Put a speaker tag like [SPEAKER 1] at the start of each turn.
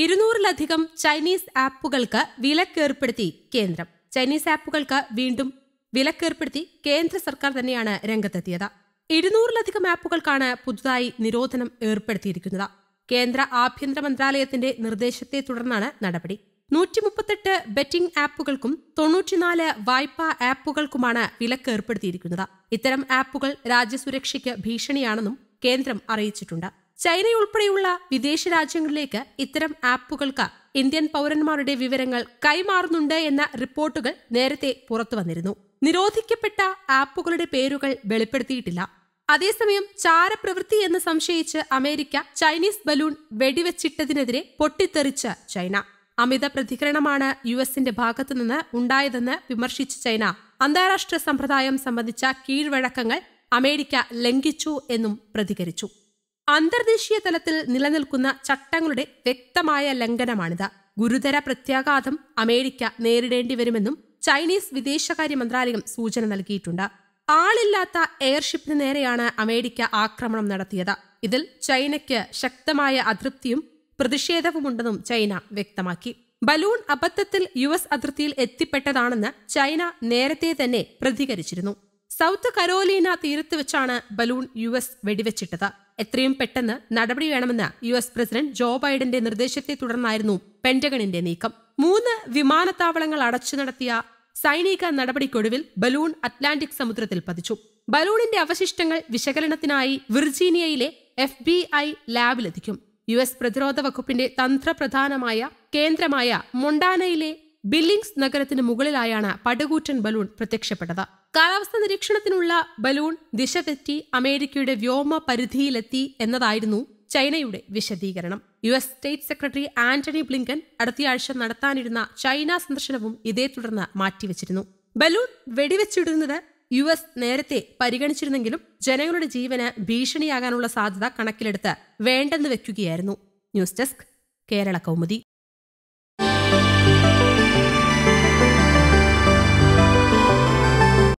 [SPEAKER 1] ഇരുന്നൂറിലധികം ചൈനീസ് ആപ്പുകൾക്ക് വിലക്കേർപ്പെടുത്തി കേന്ദ്രം. ചൈനീസ് ആപ്പുകൾക്ക് വീണ്ടും വിലക്കേർപ്പെടുത്തി കേന്ദ്ര സർക്കാർ തന്നെയാണ് രംഗത്തെത്തിയത്. ഇരുന്നൂറിലധികം ആപ്പുകൾക്കാണ് പുതുതായി നിരോധനം ഏർപ്പെടുത്തിയിരിക്കുന്നത്. കേന്ദ്ര ആഭ്യന്തര മന്ത്രാലയത്തിന്റെ നിർദ്ദേശത്തെ തുടർന്നാണ് നടപടി. നൂറ്റി മുപ്പത്തെട്ട് ബെറ്റിംഗ് ആപ്പുകൾക്കും തൊണ്ണൂറ്റിനാല് വായ്പാ ആപ്പുകൾക്കുമാണ് വിലക്ക് ഏർപ്പെടുത്തിയിരിക്കുന്നത് ഇത്തരം ആപ്പുകൾ രാജ്യസുരക്ഷയ്ക്ക് ഭീഷണിയാണെന്നും കേന്ദ്രം അറിയിച്ചിട്ടുണ്ട്. ചൈനയുൾപ്പെടെയുള്ള വിദേശ രാജ്യങ്ങളിലേക്ക് ഇത്തരം ആപ്പുകൾക്ക് ഇന്ത്യൻ പൗരന്മാരുടെ വിവരങ്ങൾ കൈമാറുന്നുണ്ട് എന്ന റിപ്പോർട്ടുകൾ നേരത്തെ പുറത്തുവന്നിരുന്നു നിരോധിക്കപ്പെട്ട ആപ്പുകളുടെ പേരുകൾ വെളിപ്പെടുത്തിയിട്ടില്ല. അതേസമയം ചാരപ്രവൃത്തി എന്ന് സംശയിച്ച് അമേരിക്ക ചൈനീസ് ബലൂൺ വെടിവെച്ചിട്ടതിനെതിരെ പൊട്ടിത്തെറിച്ച് ചൈന. അമിത പ്രതികരണമാണ് യു എസിന്റെ ഭാഗത്തുനിന്ന് ഉണ്ടായതെന്ന് വിമർശിച്ച ചൈന. അന്താരാഷ്ട്ര സമ്പ്രദായം സംബന്ധിച്ച കീഴ്വഴക്കങ്ങൾ അമേരിക്ക ലംഘിച്ചു എന്നും പ്രതികരിച്ചു. അന്തർദേശീയ തലത്തിൽ നിലനിൽക്കുന്ന ചട്ടങ്ങളുടെ വ്യക്തമായ ലംഘനമാണിത്. ഗുരുതര പ്രത്യാഘാതം അമേരിക്ക നേരിടേണ്ടി വരുമെന്നും ചൈനീസ് വിദേശകാര്യ മന്ത്രാലയം സൂചന നൽകിയിട്ടുണ്ട്. ആളില്ലാത്ത എയർഷിപ്പിന് നേരെയാണ് അമേരിക്ക ആക്രമണം നടത്തിയത്. ഇതിൽ ചൈനയ്ക്ക് ശക്തമായ അതൃപ്തിയും പ്രതിഷേധവുമുണ്ടെന്നും ചൈന വ്യക്തമാക്കി. ബലൂൺ അബദ്ധത്തിൽ യു എസ് അതിർത്തിയിൽ എത്തിപ്പെട്ടതാണെന്ന് ചൈന നേരത്തെ തന്നെ പ്രതികരിച്ചിരുന്നു. സൗത്ത് കരോലീന തീരത്ത് വെച്ചാണ് ബലൂൺ യു എസ് വെടിവെച്ചിട്ടത്. എത്രയും പെട്ടെന്ന് നടപടി വേണമെന്ന് യു എസ് പ്രസിഡന്റ് ജോ ബൈഡന്റെ നിർദ്ദേശത്തെ തുടർന്നായിരുന്നു പെന്റഗണിന്റെ നീക്കം. മൂന്ന് വിമാനത്താവളങ്ങൾ അടച്ചു നടത്തിയ സൈനിക നടപടിക്കൊടുവിൽ ബലൂൺ അറ്റ്ലാന്റിക് സമുദ്രത്തിൽ പതിച്ചു. ബലൂണിന്റെ അവശിഷ്ടങ്ങൾ വിശകലനത്തിനായി വിർജീനിയയിലെ എഫ് ബി ഐ ലാബിലെത്തിക്കും. യു എസ് പ്രതിരോധ വകുപ്പിന്റെ തന്ത്രപ്രധാനമായ കേന്ദ്രമായ മൊണ്ടാനയിലെ ബില്ലിംഗ്സ് നഗരത്തിന് മുകളിലായാണ് പടുകൂറ്റൻ ബലൂൺ പ്രത്യക്ഷപ്പെട്ടത്. കാലാവസ്ഥ നിരീക്ഷണത്തിനുള്ള ബലൂൺ ദിശ തെറ്റി അമേരിക്കയുടെ വ്യോമ പരിധിയിലെത്തി എന്നതായിരുന്നു ചൈനയുടെ വിശദീകരണം. U S state secretary Antony Blinken അടുത്തയാഴ്ച നടത്താനിരുന്ന ചൈന സന്ദർശനവും ഇതേ തുടർന്ന് മാറ്റിവെച്ചിരുന്നു. ബലൂൺ വെടിവെച്ചിടുന്നത് യു എസ് നേരത്തെ പരിഗണിച്ചിരുന്നെങ്കിലും ജനങ്ങളുടെ ജീവന് ഭീഷണിയാകാനുള്ള സാധ്യത കണക്കിലെടുത്ത് വേണ്ടെന്ന് വെക്കുകയായിരുന്നു. News desk Kerala Kaumudi.